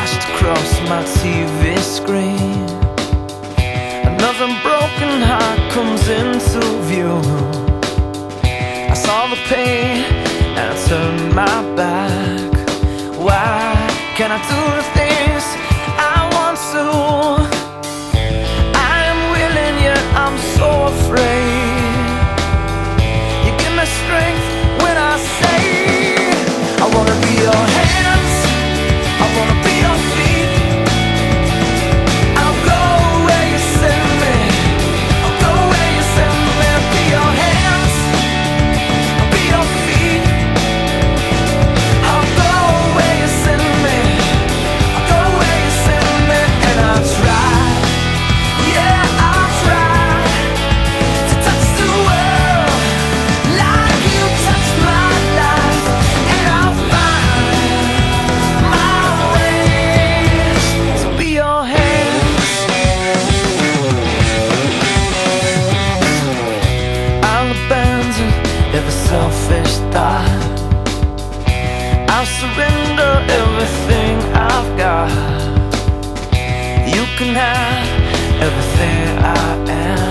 flashed across my TV screen. Another broken heart comes into view. I saw the pain I surrender everything I've got. You can have everything I am.